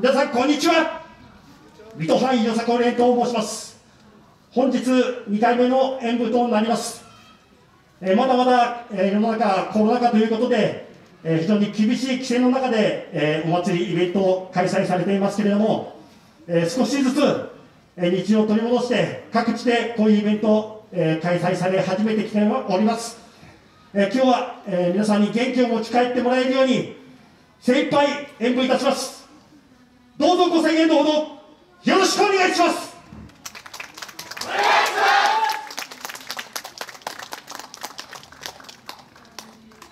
皆さんこんにちは。水戸藩よさこ連と申します。本日2回目の演舞となります。えーまだまだ、えー世の中コロナ禍ということで、えー非常に厳しい規制の中で、えお祭りイベントを開催されていますけれども、え少しずつ、え日常を取り戻して各地でこういうイベント、え開催され始めてきております、え今日は、え皆さんに元気を持ち帰ってもらえるように精一杯演舞いたします。どうぞご声援のほどよろしくお願いします。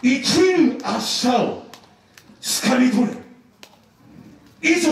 生きる明日をつかみ取れ。いざ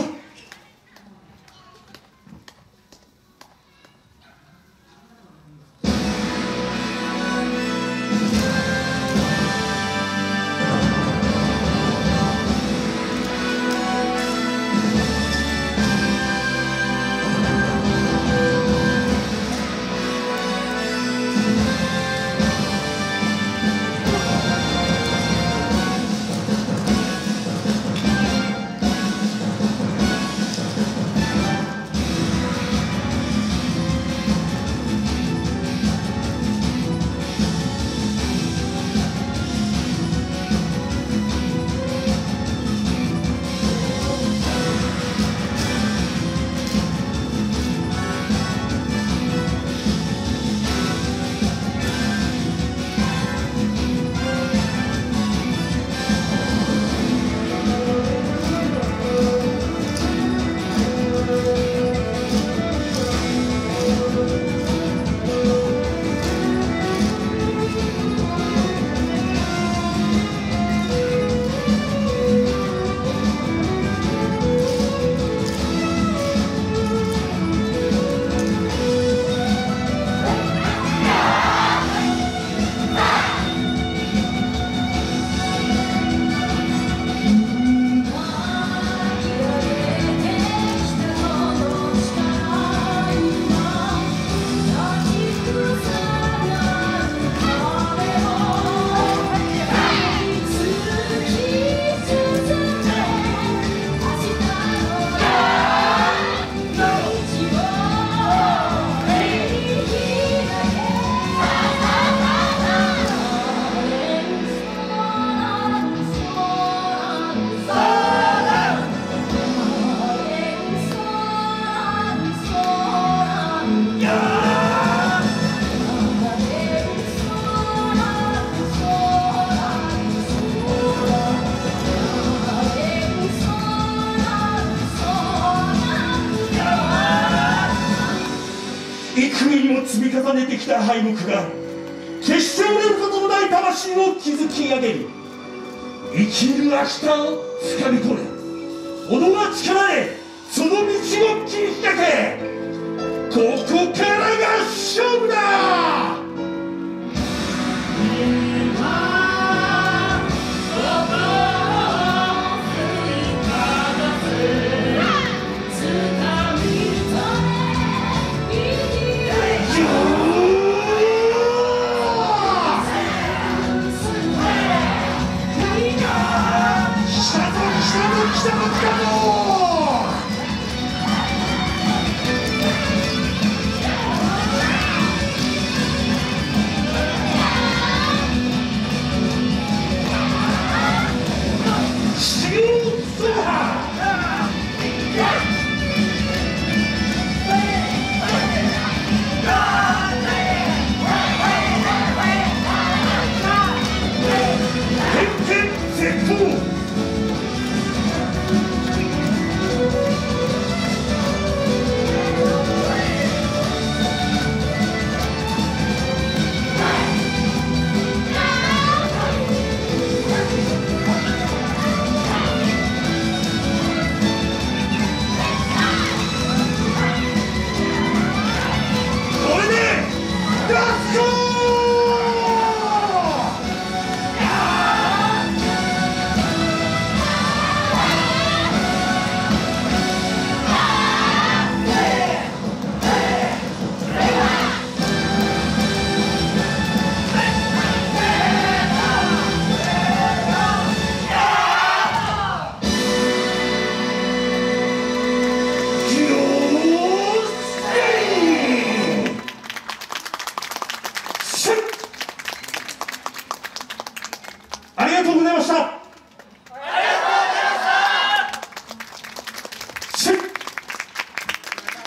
積み重ねてきた敗北が決して折れることのない魂を築き上げる。生きる明日をつかみ取れ己が力でその道を切り開け。ここからが勝負だたぞ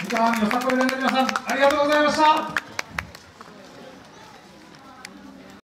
三河よさこい連の皆さんありがとうございました。